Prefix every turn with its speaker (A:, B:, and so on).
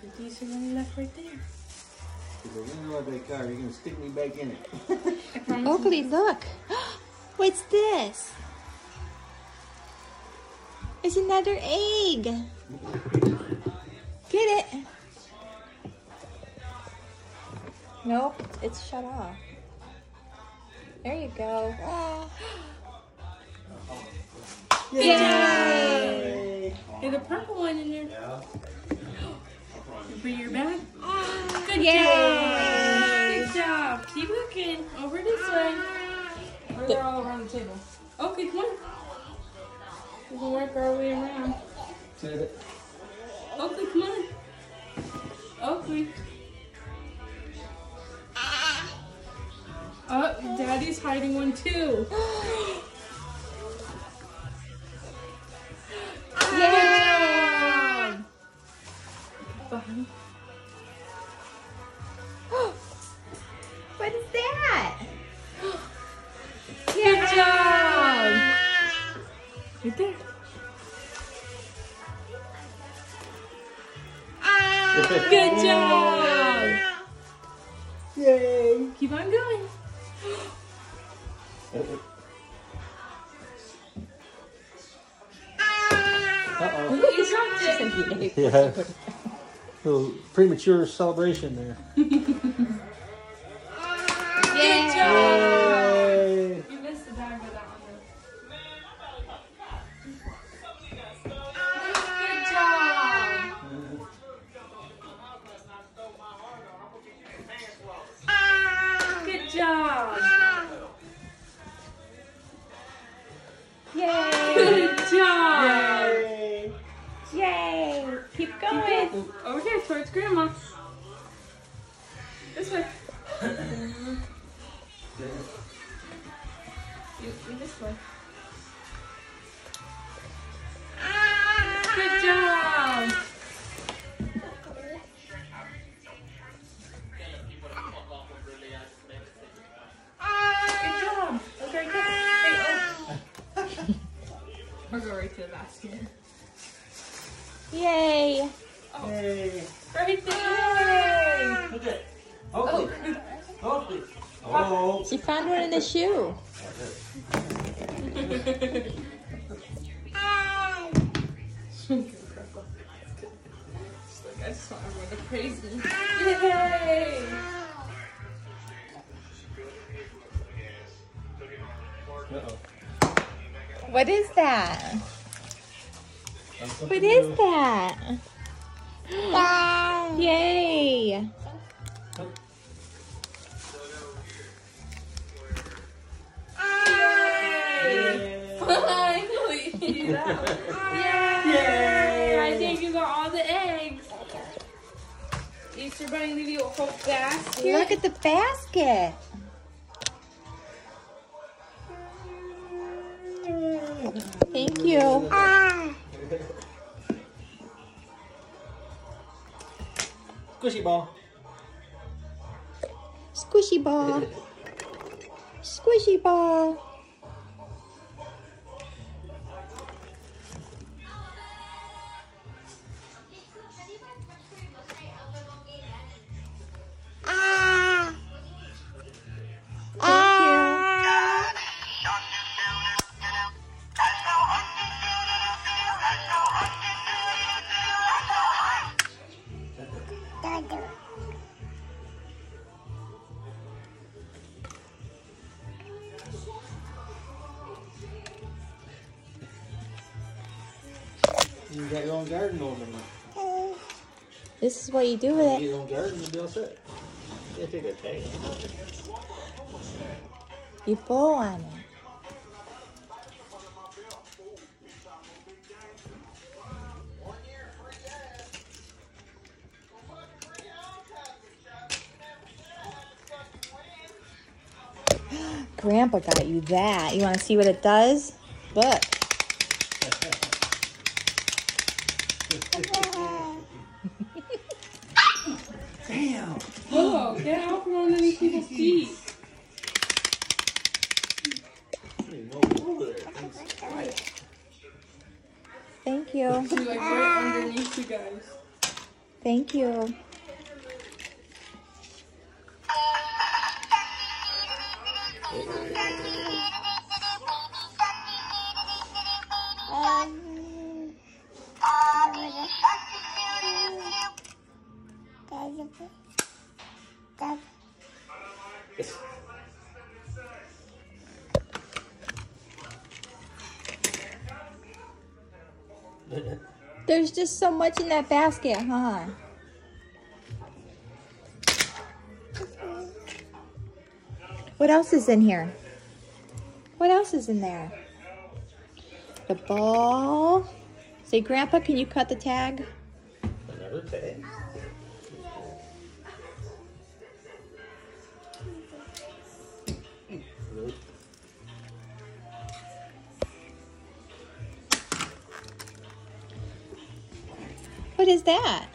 A: cookies are only left right there.
B: If I run out that car, you're gonna stick me back in it.
A: I.
C: Oakley, look. What's this? It's another egg. Get it. Nope, it's shut off. There you go.
A: Yay! There's a purple one in there. For your bag. Good
C: Yay!
A: job. Good job. Keep looking. Over this way. Or they're all around the table. Okay, come on. We can work our way around. Oakley, come on. Oakley. Ah. Oh, Daddy's hiding one too.
C: there. Ah,
A: Good job.
B: Yay!
A: Keep on going.
B: Uh-oh.
A: You dropped it.
B: Yeah. Little premature celebration there. Yay!
A: Good job.
C: Yay!
B: Yay!
C: Keep going.
A: Over here towards grandma. This way. You, you this way. Basket.
C: Yay!
B: Yay!
A: Right there.
B: Look at Oakley! Oakley! Oh!
C: She found one in the shoe.
A: I just want everyone to praise me. Yay!
B: Uh-oh.
C: What is that? What is that? Yay!
B: Yay!
A: Finally! Yay! I think you got all the eggs. Easter Bunny leave you a whole basket.
C: Look at the basket.
B: Squishy ball.
C: Squishy ball. Squishy ball. You
B: got your own garden over there.
C: This is what you do with
B: You
C: it.
B: get your own garden and be all set. Yeah, take a tag.
C: You pull on it. Grandpa got you that. You want to see what it does? Look.
B: Damn!
A: Whoa, get out from underneath people's feet.
B: Ain't no over there. Things quiet.
C: Thank you.
A: She's like right underneath you guys.
C: Thank you. There's just so much in that basket, huh? What else is in here? What else is in there? The ball. Say, Grandpa, can you cut the tag?
B: Another tag.
C: Is that?